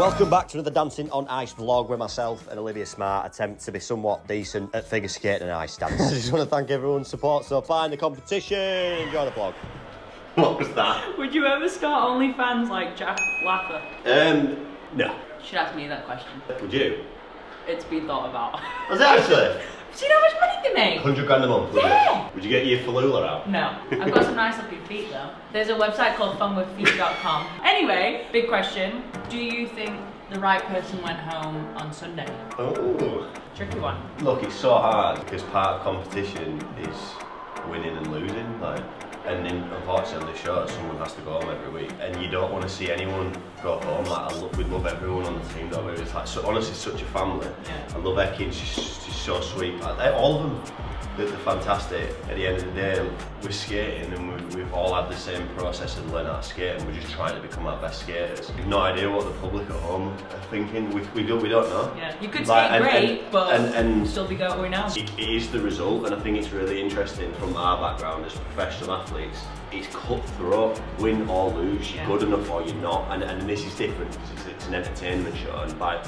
Welcome back to another Dancing on Ice vlog where myself and Olivia Smart attempt to be somewhat decent at figure skating and ice dancing. I just want to thank everyone's support so far in the competition. Enjoy the vlog. What was that? Would you ever start OnlyFans like Jack Laffer? Um, no. Should ask me that question. Would you? It's been thought about. Was it actually? See how much money they make? 100 grand a month, would Yeah. you? Would you get your falula out? No, I've got some nice looking feet though. There's a website called funwithfeet.com. Anyway, big question. Do you think the right person went home on Sunday? Oh. Tricky one. Look, it's so hard because part of competition is winning and losing. Like, and then unfortunately show, someone has to go home every week, and you don't want to see anyone go home. Like, I love, we love everyone on the team, don't we? It's like, so, honestly, such a family. Yeah. I love Ekin. She's, she's so sweet. Like, all of them. They're, they're fantastic. At the end of the day, we're skating and we've, we've all had the same process of learning how to skate and we're just trying to become our best skaters. We've no idea what the public at home are thinking. We, we, don't, we don't know. Yeah, you could Like, skate and- great, and- but and- and- still be going out. it it is the result, and I think it's really interesting from our background as professional athletes. It's cutthroat, win or lose. You're Yeah. good enough or you're not, and, and this is different because it's, it's an entertainment show. And like,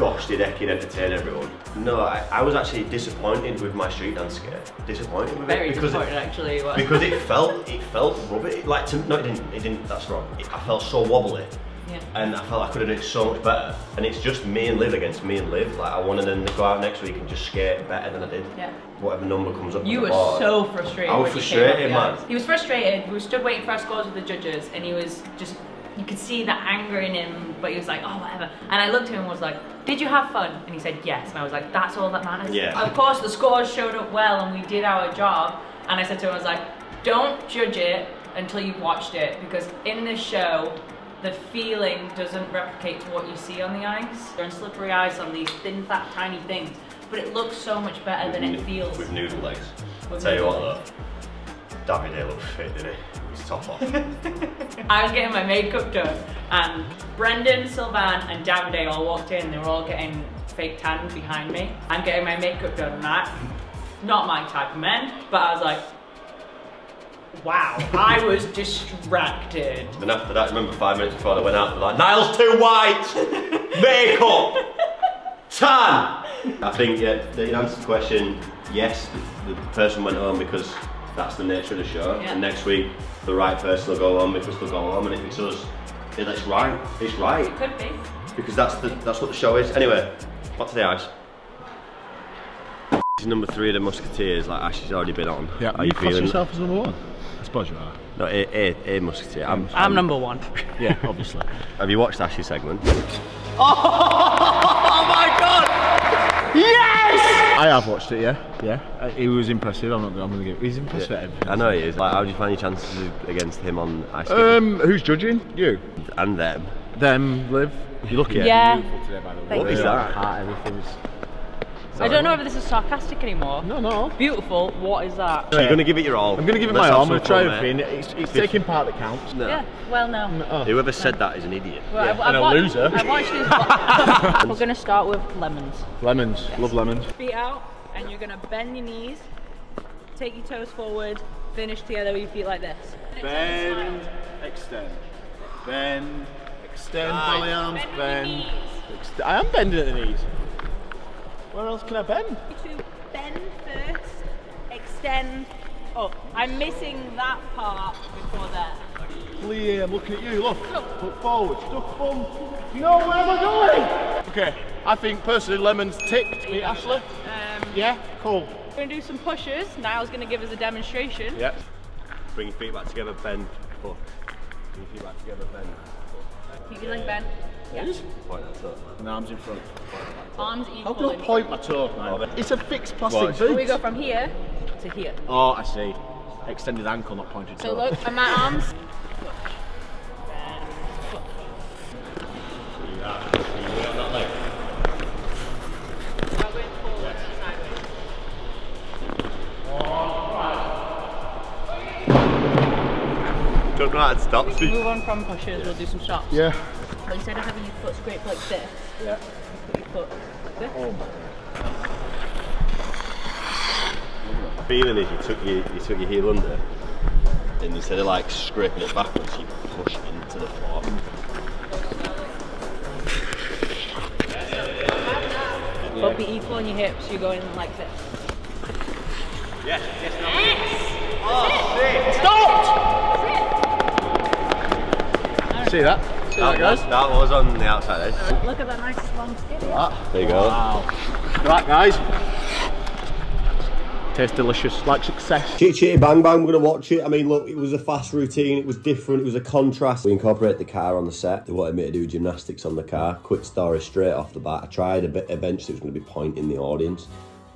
gosh, did Ekin entertain everyone? No, I, I was actually disappointed with my street dance skate. Disappointed with Very it because disappointed it, actually. it because it felt it felt rubbish. Like to, no, it didn't. It didn't. That's wrong. It, I felt so wobbly. Yeah. And I felt I could have done it so much better. And it's just me and Liv against me and Liv. Like I wanted them to go out next week and just skate better than I did. Yeah. Whatever number comes up. You were board. so frustrated. I was when you came off frustrated, man. He was frustrated. We stood waiting for our scores with the judges, and he was just. You could see the anger in him, but he was like, "Oh, whatever." And I looked at him and was like, "Did you have fun?" And he said, "Yes." And I was like, "That's all that matters." Yeah. Of course, the scores showed up well, and we did our job. And I said to him, "I was like, don't judge it until you've watched it, because in this show." The feeling doesn't replicate to what you see on the ice. They're on slippery ice on these thin, fat, tiny things, but it looks so much better than it feels. With noodle legs. With Tell you what though, Davide looked fit, didn't he? Top off. I was getting my makeup done, and Brendyn, Sylvain, and Davide all walked in. They were all getting fake tan behind me. I'm getting my makeup done, and I, not my type of men, but I was like, wow, I was distracted. and after that, remember five minutes before they went out, they're like, Nile's too white! Makeup! Tan! I think, yeah, the answer to the question, yes, the, the person went home because that's the nature of the show. Yeah. And next week, the right person will go home because they'll go home, and if it's us, yeah, that's right. It's right. It Could be. because that's the that's what the show is. Anyway, back to the ice. This is number three of the Musketeers. Like Ashley's already been on. Yeah, Are you class feeling? yourself as number one? I suppose you are. No, a, a, a Musketeer. I'm, I'm number one. Yeah, obviously. Have you watched Ashley's segment? Oh my god! Yes! I have watched it, yeah. Yeah. Uh, he was impressive. I'm not I'm gonna give he's impressive at everything. I know he is. Like, how do you find your chances against him on ice skating? Um, who's judging? You. and them? Them, Liv. You look at Yeah. beautiful today, by the way. What is that? Heart, everything's. I don't know if this is sarcastic anymore. No, no. Beautiful, what is that? So you're going to give it your all. I'm gonna give it Let's my all. I'm some gonna try fun, mate. everything. It's, it's taking part that counts. No. Yeah, well, no. Oh. Whoever said that is an idiot. Well, Yeah, I've, and I've a watched, loser. I've watched this. We're gonna start with lemons. Lemons. Love lemons. Feet out, and you're gonna bend your knees, take your toes forward, finish together with your feet like this. Bend, extend. Bend, extend, Right. belly arms, Bend bend. I am bending at the knees. Where else can I bend? To bend first, extend up. I'm missing that part before there. Liam, I'm looking at you. Look, look forward. Stuff bum. No, where am I going? Okay, I think personally lemons ticked me, Ashley. Um, Yeah, cool. we're gonna do some pushes. Nile's gonna give us a demonstration. Yeah. Bring your feet back together, bend. Foot. Bring your feet back together, bend. Keep your leg bent. Yes. Point that toe. And arms in front. Arms How equal. can I point my toe? man? It's a fixed plastic Watch. boot. We go from here to here. Oh, I see. Extended ankle, not pointed toe. So look, and my arms. Don't know how to stop. Move on from pushes, we'll do some stops. Yeah. But instead of having your foot scraped like this, Yeah. put your foot like this. Oh. feeling is you took your you took your heel under, and instead of like scraping it backwards, you push into the floor. Yeah. But be equal on your hips. You're going like this. Yes, yes, no. Stop! See that? See that, That was, guys? that was on the outside edge. Look at that nice long skin. There you go. Wow. Right, guys. Tastes delicious, like success. Chitty Chitty Bang Bang, we're going to watch it. I mean, look, it was a fast routine, it was different, it was a contrast. We incorporate the car on the set. They wanted me to do gymnastics on the car. Quick story straight off the bat. I tried a, bit, a bench that was going to be pointing the audience.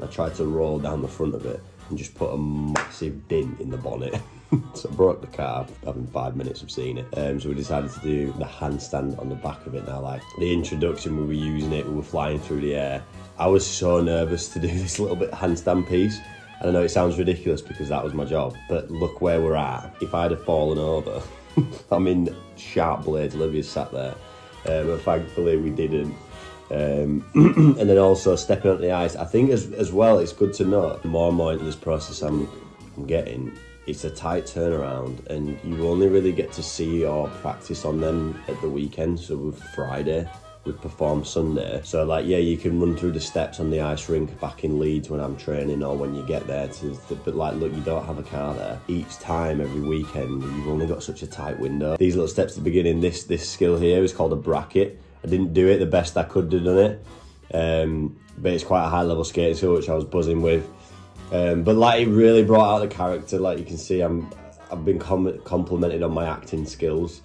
I tried to roll down the front of it and just put a massive dent in the bonnet. so I broke the car having five minutes of seeing it. Um, so we decided to do the handstand on the back of it now. Like the introduction, we were using it, we were flying through the air. I was so nervous to do this little bit handstand piece. And I know it sounds ridiculous because that was my job, but look where we're at. If I'd have fallen over, I mean, sharp blades, Olivia's sat there, um, but thankfully we didn't. Um, and then also stepping onto the ice. I think as, as well, it's good to know the more and more into this process I'm, I'm getting, it's a tight turnaround, and you only really get to see or practice on them at the weekend. So with Friday, we perform Sunday. So like, yeah, you can run through the steps on the ice rink back in Leeds when I'm training, or when you get there. To, but like, look, you don't have a car there. Each time, every weekend, you've only got such a tight window. These little steps at the beginning. This this skill here is called a bracket. I didn't do it the best I could have done it, um, but it's quite a high level skating skill which I was buzzing with. Um, but like, it really brought out the character. Like you can see, I'm I've been com- complimented on my acting skills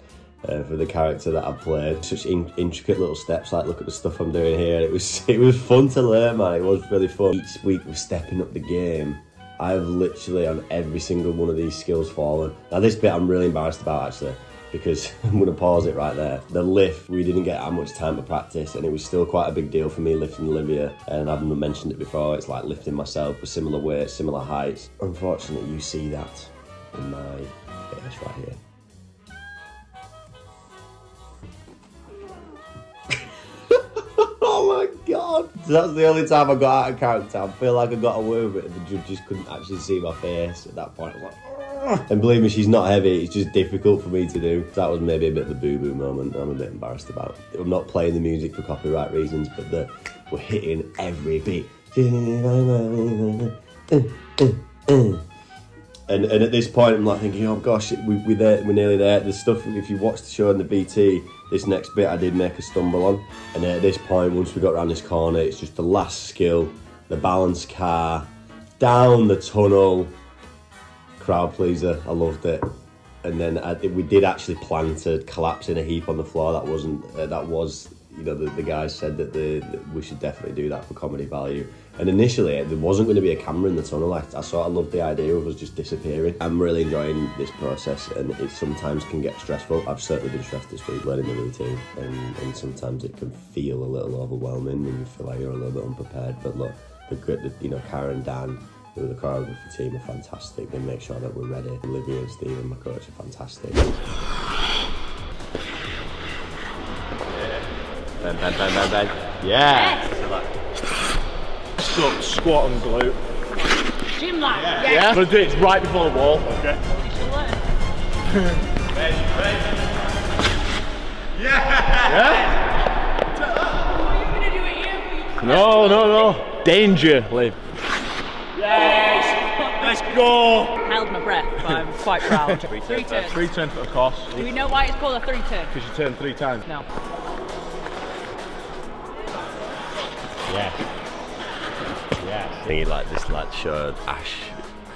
uh, for the character that I played. Such in- intricate little steps. Like, look at the stuff I'm doing here. It was it was fun to learn, man. It was really fun. Each week we're stepping up the game. I've literally on every single one of these skills fallen. Now this bit I'm really embarrassed about actually because I'm going to pause it right there. The lift, we didn't get that much time to practice, and it was still quite a big deal for me lifting Olivia. And I've mentioned it before, it's like lifting myself with similar weights, similar heights. Unfortunately, you see that in my face right here. oh my god! That's the only time I got out of character. I feel like I got away with it, the judges couldn't actually see my face at that point. I was like. And believe me, she's not heavy. It's just difficult for me to do. That was maybe a bit of a boo boo moment. I'm a bit embarrassed about. I'm not playing the music for copyright reasons, but the, we're hitting every beat. And, and at this point, I'm like thinking, oh gosh, we, we're there, we're nearly there. The stuff, if you watch the show on the BT, this next bit I did make a stumble on. And at this point, once we got around this corner, it's just the last skill, the balance car, down the tunnel, crowd pleaser. I loved it. And then I, we did actually plan to collapse in a heap on the floor. That wasn't, uh, that was, you know, the, the guys said that, the, that we should definitely do that for comedy value. And initially, there wasn't going to be a camera in the tunnel. I, I sort of loved the idea of us just disappearing. I'm really enjoying this process, and it sometimes can get stressful. I've certainly been stressed this week learning the routine, and, and sometimes it can feel a little overwhelming, and you feel like you're a little bit unprepared. But look, the good, you know, Karen, Dan, who are the choreography team, are fantastic. They make sure that we're ready. Olivia and Stephen, my coach, are fantastic. Bang, bang, bang, bang, bang. Yeah. Squat, squat and glute. Gym lad. Yeah. Yeah. I'm gonna do it right before the wall. Okay. You should learn. Yeah? What are you gonna do it here? No, no, no. Danger, Liv. Yes! Let's go! Held my breath, but I'm quite proud. three turns. Three turns for the course. Do we know why it's called a three turn? Because you turn three times. No. Yeah. Yeah. I think he like this lad showed Ash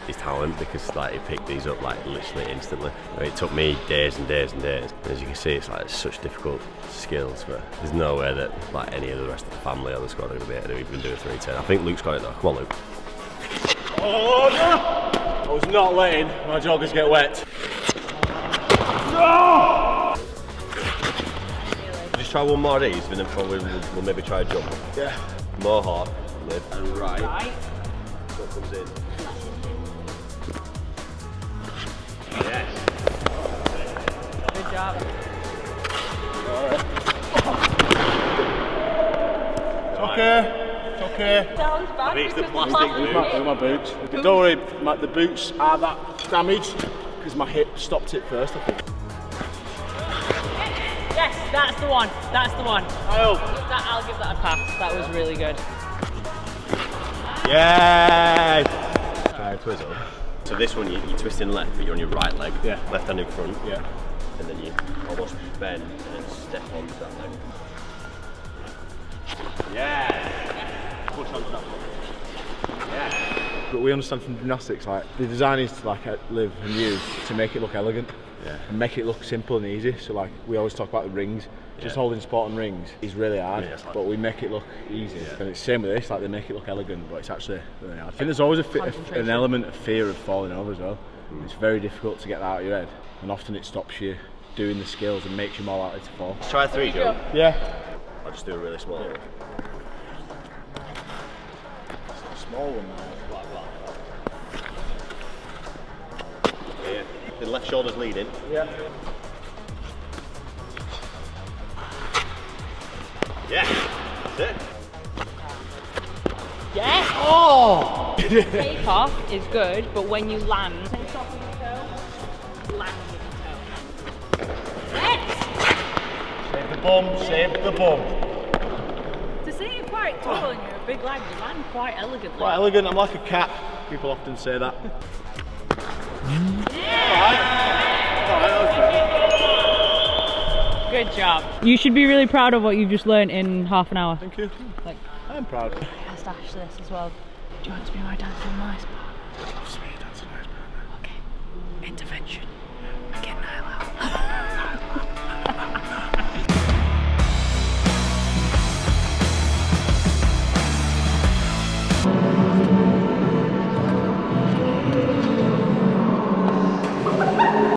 his talent because like he picked these up like literally instantly. I mean, it took me days and days and days. And as you can see, it's like such difficult skills, but there's no way that like any of the rest of the family or the squad are going to be able to even do a three turn. I think Luke's got it though. Come on, Luke. Oh no! I was not letting my joggers get wet. Just try one more of these, and then probably we'll, we'll maybe try a jump. Yeah. More hard, lift, and right. Right. What comes in? Yes. Good job. It's okay. It's okay. Sounds bad. think it's the because plastic my- boot. Look my boots. Don't worry, my, the boots are that damaged because my hip stopped it first, I think. Yes, that's the one. That's the one. Kyle. That, I'll give that a pass. That was really good. Yay! Try twizzle. So this one, you, you twist in left, but you're on your right leg. Yeah. Left hand in front. Yeah. And then you almost bend and then step onto that leg. Yeah. Push onto that one. But we understand from gymnastics, like the design is to like uh, live and use to make it look elegant. Yeah. And make it look simple and easy. So like we always talk about the rings. Just Yeah. holding sport and rings is really hard, Yeah, like- but we make it look easy. Yeah. And it's the same with this, like they make it look elegant, but it's actually really hard. I think there's always a, a- an element of fear of falling over as well. It's very difficult to get that out of your head, and often it stops you doing the skills and makes you more likely to fall. Let's Try three, Joe. Yeah. I'll just do a really small one. Small one. Yeah. The left shoulder's leading. Yeah. Yeah. That's it. Yes! Oh! Take off is good, but when you land, take off with your toe, land with your toe. Yes! Save the bum, save the bum. To you quite tall and you're a big lad, you land quite elegantly. Quite elegant, I'm like a cat. People often say that. Good job. You should be really proud of what you've just learned in half an hour. Thank you. Like, I'm proud. I asked Ash this as well. Do you want to be my dancer in my spot? Okay. Intervention. Get Nile out.